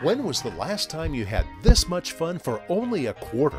When was the last time you had this much fun for only a quarter?